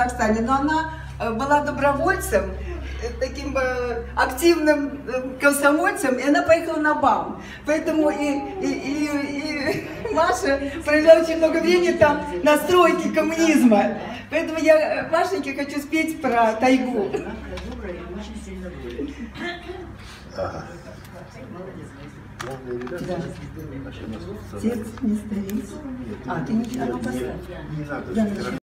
Казахстане, но она э, была добровольцем, э, таким э, активным комсомольцем, и она поехала на БАМ. Поэтому и, и, и, и Маша провела очень много времени там на стройке коммунизма. Поэтому я Машеньке хочу спеть про тайгу. Ага. Не стоит. А, ты не... А ну, поставь. Не надо, Да.